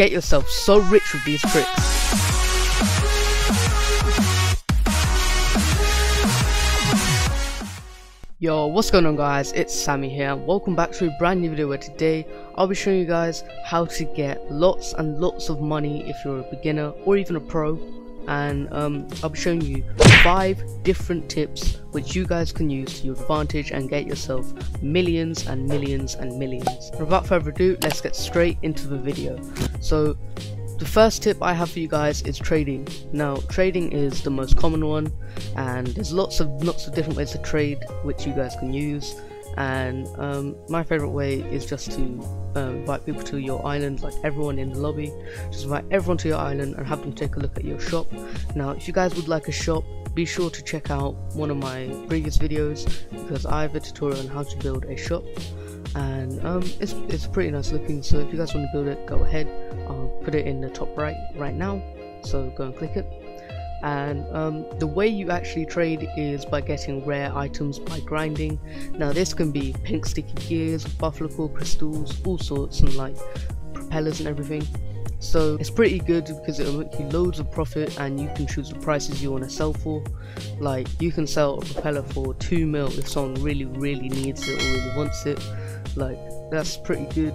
get yourself so rich with these tricks. Yo, what's going on guys, it's Sammy here. Welcome back to a brand new video where today I'll be showing you guys how to get lots and lots of money if you're a beginner or even a pro and um, I'll be showing you 5 different tips which you guys can use to your advantage and get yourself millions and millions and millions. without further ado, let's get straight into the video. So the first tip I have for you guys is trading. Now trading is the most common one and there's lots of lots of different ways to trade which you guys can use and um, my favorite way is just to um, invite people to your island like everyone in the lobby. Just invite everyone to your island and have them take a look at your shop. Now if you guys would like a shop be sure to check out one of my previous videos because I have a tutorial on how to build a shop. And um, it's, it's pretty nice looking so if you guys want to build it go ahead. I'll put it in the top right right now. So go and click it and um, the way you actually trade is by getting rare items by grinding. Now this can be pink sticky gears buffalkor crystals all sorts and like propellers and everything. So it's pretty good because it'll make you loads of profit and you can choose the prices you want to sell for. Like you can sell a propeller for 2 mil if someone really really needs it or really wants it. Like that's pretty good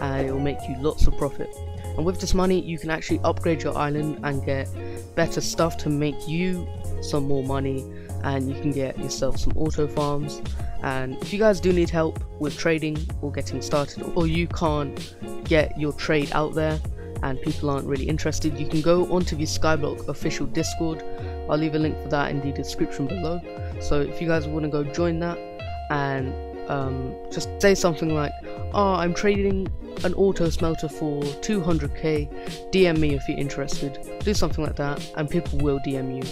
and it will make you lots of profit and with this money you can actually upgrade your island and get better stuff to make you some more money. And you can get yourself some auto farms. And if you guys do need help with trading or getting started or you can't get your trade out there and people aren't really interested you can go onto the skyblock official discord. I'll leave a link for that in the description below. So if you guys want to go join that and um, just say something like, oh, I'm trading an auto smelter for 200k, DM me if you're interested. Do something like that, and people will DM you.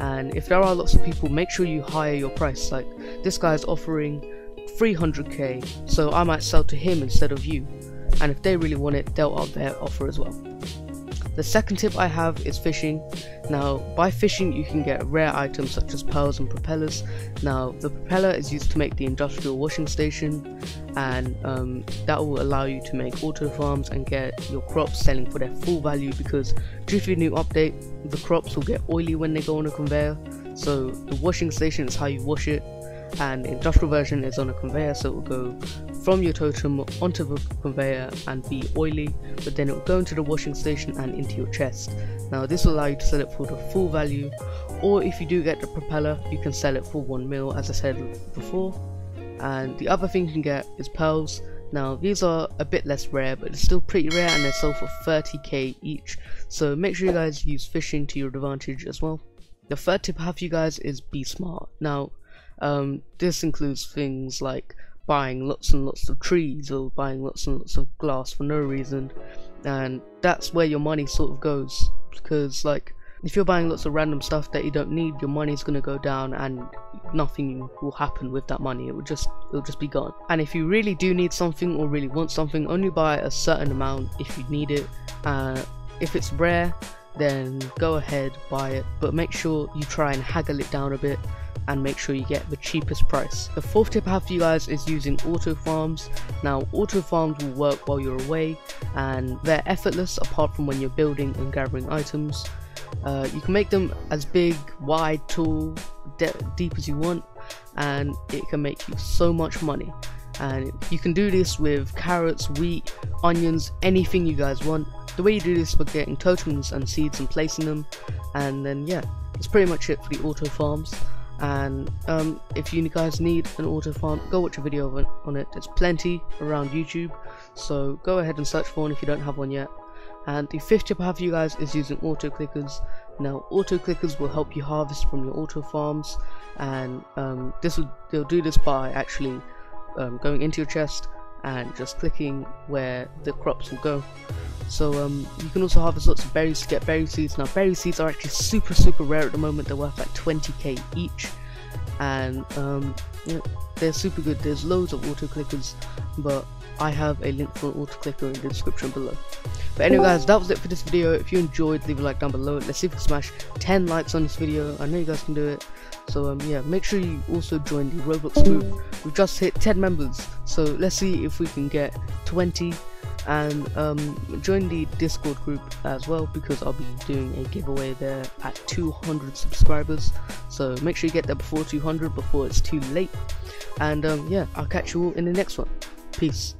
And if there are lots of people, make sure you higher your price. Like, this guy's offering 300k, so I might sell to him instead of you. And if they really want it, they'll up their offer as well. The second tip I have is fishing. Now, by fishing you can get rare items such as pearls and propellers. Now, the propeller is used to make the industrial washing station and um, that will allow you to make auto farms and get your crops selling for their full value because due to the new update, the crops will get oily when they go on a conveyor. So the washing station is how you wash it and the industrial version is on a conveyor so it will go from your totem onto the conveyor and be oily but then it will go into the washing station and into your chest. Now this will allow you to sell it for the full value or if you do get the propeller you can sell it for 1 mil as I said before. And the other thing you can get is pearls. Now these are a bit less rare but it's still pretty rare and they're sold for 30k each. So make sure you guys use fishing to your advantage as well. The third tip I have for you guys is be smart. Now um, this includes things like buying lots and lots of trees or buying lots and lots of glass for no reason. And that's where your money sort of goes. Because like if you're buying lots of random stuff that you don't need your money's gonna go down and nothing will happen with that money. It will just it'll just be gone. And if you really do need something or really want something only buy a certain amount if you need it. Uh, if it's rare then go ahead buy it. But make sure you try and haggle it down a bit and make sure you get the cheapest price. The fourth tip I have for you guys is using auto farms. Now auto farms will work while you're away and they're effortless apart from when you're building and gathering items. Uh, you can make them as big, wide, tall, deep as you want and it can make you so much money and you can do this with carrots, wheat, onions, anything you guys want. The way you do this is by getting totems and seeds and placing them and then yeah, that's pretty much it for the auto farms and um, if you guys need an auto farm go watch a video on it. There's plenty around YouTube. So go ahead and search for one if you don't have one yet. And the fifth tip I have for you guys is using auto clickers. Now auto clickers will help you harvest from your auto farms. And um, this will they'll do this by actually um, going into your chest and just clicking where the crops will go so um, you can also harvest lots of berries to get berry seeds. Now berry seeds are actually super super rare at the moment. They're worth like 20k each, and um, they're super good. There's loads of auto clickers, but I have a link for an auto clicker in the description below. But anyway guys, that was it for this video. If you enjoyed, leave a like down below. Let's see if we can smash 10 likes on this video. I know you guys can do it. So um, yeah, make sure you also join the Roblox group. We've just hit 10 members. So let's see if we can get 20 and um, join the Discord group as well because I'll be doing a giveaway there at 200 subscribers. So make sure you get there before 200 before it's too late. And um, yeah, I'll catch you all in the next one. Peace.